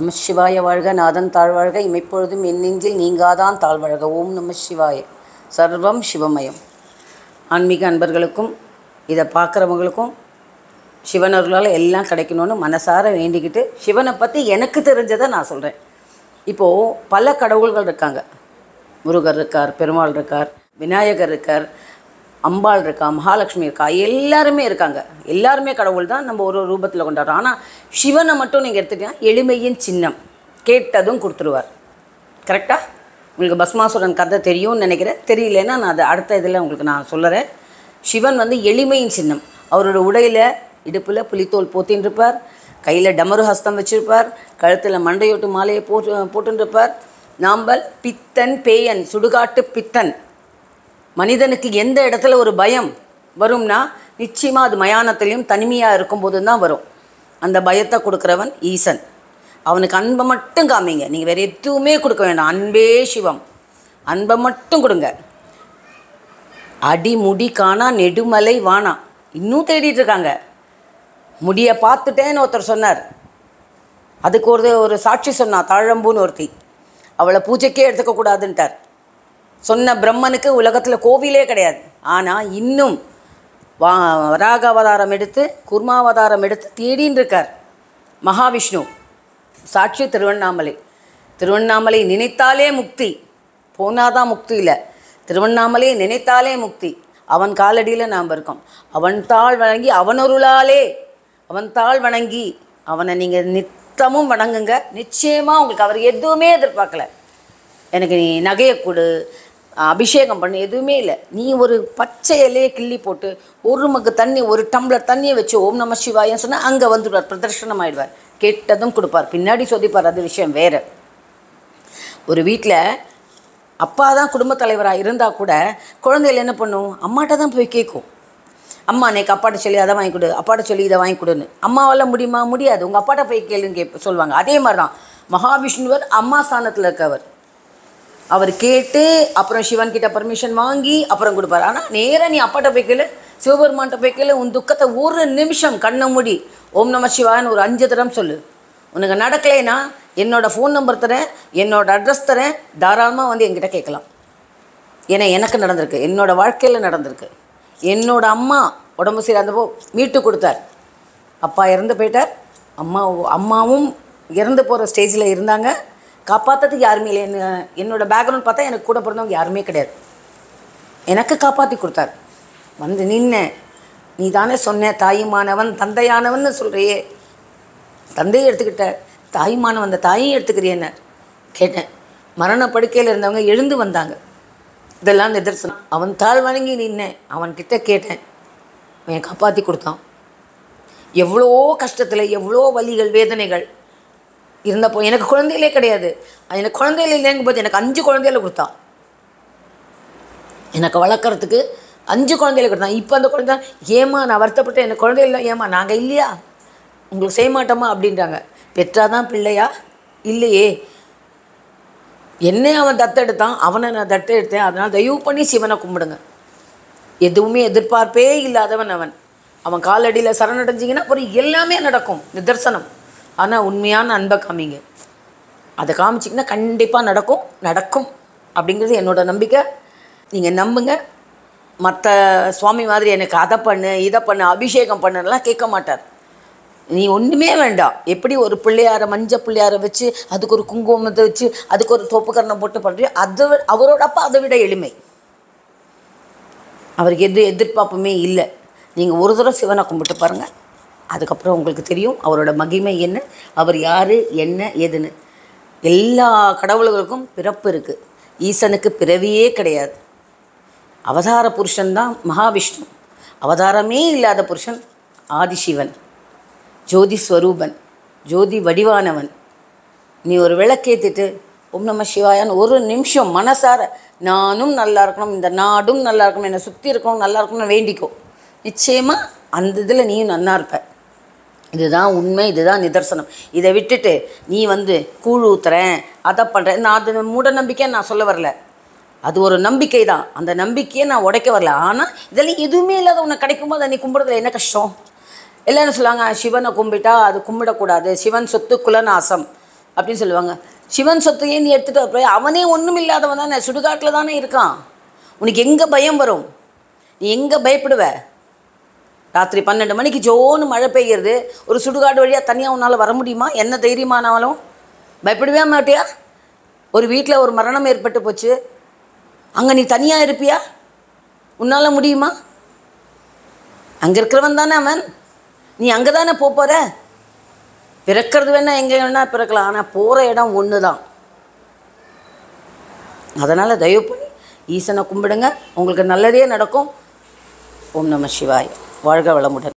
நம சிவாய வாழ்க நாதன் தாழ்வாழ்க இமைப்பொழுதும் என் நெஞ்சில் நீங்காதான் தாழ்வாழ்க ஓம் நம சிவாய. சர்வம் சிவமயம். ஆன்மீக அன்பர்களுக்கும் இதை பார்க்குறவங்களுக்கும் சிவனர்களால் எல்லாம் கிடைக்கணும்னு மனசார வேண்டிக்கிட்டு சிவனை பற்றி எனக்கு தெரிஞ்சதை நான் சொல்கிறேன் இப்போது பல கடவுள்கள் இருக்காங்க. முருகர் இருக்கார் பெருமாள் இருக்கார் விநாயகர் இருக்கார் அம்பாள் இருக்கா மகாலட்சுமி இருக்கா எல்லாருமே இருக்காங்க. எல்லாருமே கடவுள் தான் நம்ம ஒரு ரூபத்தில் கொண்டாடுறோம். ஆனால் சிவனை மட்டும் நீங்கள் எடுத்துக்கிட்டீங்கன்னா எளிமையின் சின்னம். கேட்டதும் கொடுத்துருவார். கரெக்டாக உங்களுக்கு பஸ்மாசுரன் கதை தெரியும்னு நினைக்கிறேன். தெரியலன்னா நான் அதை அடுத்த இதில் உங்களுக்கு நான் சொல்லுறேன் சிவன் வந்து எளிமையின் சின்னம். அவரோட உடையில் இடுப்பில் புலித்தோல் போத்தின்னு இருப்பார் கையில் டமரு ஹஸ்தம் வச்சுருப்பார். கழுத்தில் மண்டையோட்டு மாலையை போட்டு போட்டுருப்பார் நாம்பல் பித்தன் பேயன் சுடுகாட்டு பித்தன். மனிதனுக்கு எந்த இடத்துல ஒரு பயம் வரும்னா நிச்சயமாக அது மயானத்திலையும் தனிமையாக இருக்கும்போது தான் வரும். அந்த பயத்தை கொடுக்குறவன் ஈசன். அவனுக்கு அன்பை மட்டும் காமிங்க. நீங்கள் வேறு எதுவுமே கொடுக்க வேண்டாம். அன்பே சிவம். அன்பை மட்டும் கொடுங்க. அடி முடி காணா நெடுமலை வானா இன்னும் தேடிட்டு இருக்காங்க. முடியை பார்த்துட்டேன்னு ஒருத்தர் சொன்னார். அதுக்கு ஒரு ஒரு சாட்சி சொன்னா தாழம்பூன்னு ஒருத்தி. அவளை பூஜைக்கே எடுத்துக்கக்கூடாதுன்ட்டார். சொன்ன பிரம்மனுக்கு உலகத்தில் கோவிலே கிடையாது. ஆனால் இன்னும் வா வராக அவதாரம் எடுத்து குர்மாவதாரம் எடுத்து தேடின்னு இருக்கார் மகாவிஷ்ணு. சாட்சி திருவண்ணாமலை. திருவண்ணாமலை நினைத்தாலே முக்தி. போனாதான் முக்தி இல்லை. திருவண்ணாமலையை நினைத்தாலே முக்தி. அவன் காலடியில் நாம் இருக்கோம். அவன் தாழ் வணங்கி அவனொருளாலே அவன் தாழ் வணங்கி அவனை நீங்கள் நித்தமும் வணங்குங்க. நிச்சயமாக உங்களுக்கு அவர் எதுவுமே எதிர்பார்க்கல. எனக்கு நீ நகையை கொடு அபிஷேகம் பண்ணு எதுவுமே இல்லை. நீ ஒரு பச்சை இலையை கிள்ளி போட்டு ஒரு மக்கு தண்ணி ஒரு டம்ளர் தண்ணியை வச்சு ஓம் நம சிவாயன்னு சொன்னால் அங்கே வந்துடுவார் பிரதர்ஷனம் ஆயிடுவார் கெட்டதும் கொடுப்பார். பின்னாடி சொதிப்பார் அது விஷயம் வேறு. ஒரு வீட்டில் அப்பா தான் குடும்பத் தலைவராக இருந்தால் கூட குழந்தைகள் என்ன பண்ணும்? அம்மாட்ட தான் போய் கேட்கும். அம்மா அன்னைக்கு அப்பாட்ட சொல்லி அதை வாங்கி கொடு அப்பாட்ட சொல்லி இதை வாங்கி கொடுன்னு. அம்மாவால் முடியுமா? முடியாது. உங்கள் அப்பாட்ட போய் கேளுன்னு கேட்ப சொல்லுவாங்க. அதே மாதிரி தான் மகாவிஷ்ணுவர் அம்மா ஸ்தானத்தில் இருக்கவர். அவர் கேட்டு அப்புறம் சிவன் கிட்ட பர்மிஷன் வாங்கி அப்புறம் கொடுப்பார். ஆனால் நேராக நீ அப்பாட்ட போய் கேளு சிவபெருமான்கிட்ட போய் கேளு உன் துக்கத்தை ஒரு நிமிஷம் கண்ணை மூடி ஓம் நம சிவான்னு ஒரு அஞ்சு தரம் சொல்லு. உனக்கு நடக்கலைன்னா என்னோடய ஃபோன் நம்பர் தரேன் என்னோடய அட்ரஸ் தரேன் தாராளமாக வந்து என்கிட்ட கேட்கலாம். ஏன்னா எனக்கு நடந்திருக்கு. என்னோடய வாழ்க்கையில் நடந்திருக்கு. என்னோடய அம்மா உடம்பு சரியாந்தப்போ மீட்டு கொடுத்தார். அப்பா இறந்து போயிட்டார். அம்மா அம்மாவும் இறந்து போகிற ஸ்டேஜில் இருந்தாங்க. காப்பாற்றுறதுக்கு யாருமே இல்லை. என்ன என்னோட பேக்ரவுண்ட் பார்த்தா எனக்கு கூட பிறந்தவங்க யாருமே கிடையாது. எனக்கு காப்பாற்றி கொடுத்தார். வந்து நின்னேன் நீ தானே சொன்ன தாயுமானவன் தந்தையானவன்னு சொல்கிறியே தந்தையை எடுத்துக்கிட்ட தாயுமானவன் அந்த தாயையும் எடுத்துக்கிறியேன்னு கேட்டேன். மரண படுக்கையில் இருந்தவங்க எழுந்து வந்தாங்க. இதெல்லாம் நிதர்சனம். அவன் தாழ் வணங்கி நின்னேன் அவன்கிட்ட கேட்டேன். அவன் காப்பாற்றி கொடுத்தான். எவ்வளோ கஷ்டத்தில் எவ்வளோ வலிகள் வேதனைகள் இருந்தப்போ எனக்கு குழந்தைகளே கிடையாது. எனக்கு குழந்தைகள் இல்லைங்கும் போது எனக்கு அஞ்சு குழந்தைகளை கொடுத்தான். எனக்கு வளர்க்குறதுக்கு அஞ்சு குழந்தைகளை கொடுத்தான். இப்போ அந்த குழந்தை ஏமா நான் வருத்தப்பட்டேன். எனக்கு குழந்தைகள் இல்லை. ஏமா நாங்கள் இல்லையா? உங்களுக்கு செய்ய மாட்டோமா? அப்படின்றாங்க. பெற்றாதான் பிள்ளையா? இல்லையே. என்னை அவன் தத்தெடுத்தான். அவனை நான் தத்தெடுத்தேன். அதனால் தயவு பண்ணி சிவனை கும்பிடுங்க. எதுவுமே எதிர்பார்ப்பே இல்லாதவன் அவன். அவன் காலடியில் சரணடைஞ்சிங்கன்னா அப்புறம் எல்லாமே நடக்கும். நிதர்சனம் ஆனால் உண்மையான அன்பை காமிங்க. அதை காமிச்சிங்கன்னா கண்டிப்பாக நடக்கும் நடக்கும் அப்படிங்கிறது என்னோடய நம்பிக்கை. நீங்கள் நம்புங்க. மற்ற சுவாமி மாதிரி எனக்கு அதை பண்ணு இதை பண்ணு அபிஷேகம் பண்ணுலாம் கேட்க மாட்டார். நீ ஒன்றுமே வேண்டாம். எப்படி ஒரு பிள்ளையாரை மஞ்சள் பிள்ளையாரை வச்சு அதுக்கு ஒரு குங்குமத்தை வச்சு அதுக்கு ஒரு தோப்புக்கரணம் போட்டு பண்ணுறியோ அதை விட- அவரோட அப்பா அதை விட எளிமை. அவருக்கு எது எதிர்பார்ப்புமே இல்லை. நீங்கள் ஒரு தடவை சிவனை கும்பிட்டு பாருங்கள் அதுக்கப்புறம் உங்களுக்கு தெரியும் அவரோட மகிமை என்ன அவர் யார் என்ன ஏதுன்னு எல்லா கடவுள்களுக்கும் பிறப்பு இருக்குது ஈசனுக்கு பிறவியே கிடையாது. அவதார புருஷன் தான் மகாவிஷ்ணு. அவதாரமே இல்லாத புருஷன் ஆதிசிவன் ஜோதி ஸ்வரூபன் ஜோதி வடிவானவன். நீ ஒரு விளக்கேத்துட்டு ஓம் நம சிவாயான்னு ஒரு நிமிஷம் மனசார நானும் நல்லா இருக்கணும் இந்த நாடும் நல்லா இருக்கணும் என்னை சுற்றி இருக்கணும் நல்லா இருக்கணும்னு வேண்டிக்கோ. நிச்சயமாக அந்த இதில் நீயும் நல்லா இருப்ப. இதுதான் உண்மை இதுதான் நிதர்சனம். இதை விட்டுட்டு நீ வந்து கூழ் ஊத்துறேன் அதை பண்ணுறேன் நான் அது மூட நம்பிக்கைன்னு நான் சொல்ல வரல. அது ஒரு நம்பிக்கை தான். அந்த நம்பிக்கையை நான் உடைக்க வரல. ஆனால் இதெல்லாம் எதுவுமே இல்லாத உனக்கு கிடைக்கும்போது அதை நீ கும்பிடுறதுல என்ன கஷ்டம்? இல்லைன்னு சொல்லுவாங்க சிவனை கும்பிட்டா அது கும்பிடக்கூடாது. சிவன் சொத்து குலநாசம். அப்படின்னு சொல்லுவாங்க. சிவன் சொத்தையே நீ எடுத்துகிட்டு வர அவனே ஒன்றும் இல்லாதவன் தானே. சுடுகாட்டில் தானே இருக்கான். உனக்கு எங்கே பயம் வரும்? நீ எங்கே பயப்படுவ? ராத்திரி பன்னெண்டு மணிக்கு ஜோன்னு மழை பெய்யுறது. ஒரு சுடுகாடு வழியாக தனியாக உன்னால் வர முடியுமா? என்ன தைரியமானாலும்? பயப்படவே மாட்டியா? ஒரு வீட்டில் ஒரு மரணம் ஏற்பட்டு போச்சு. அங்கே நீ தனியாக இருப்பியா? உன்னால் முடியுமா? அங்கே இருக்கிறவன் தானே அவன். நீ அங்கே தானே போக போகிற பிறக்கிறது வேணா எங்கே வேணால் பிறக்கலாம். ஆனால் போகிற இடம் ஒன்று தான் அதனால் தயவு பண்ணி ஈசனை கும்பிடுங்க. உங்களுக்கு நல்லதே நடக்கும். ஓம் நம சிவாய். வாழ்க வளமுடன்.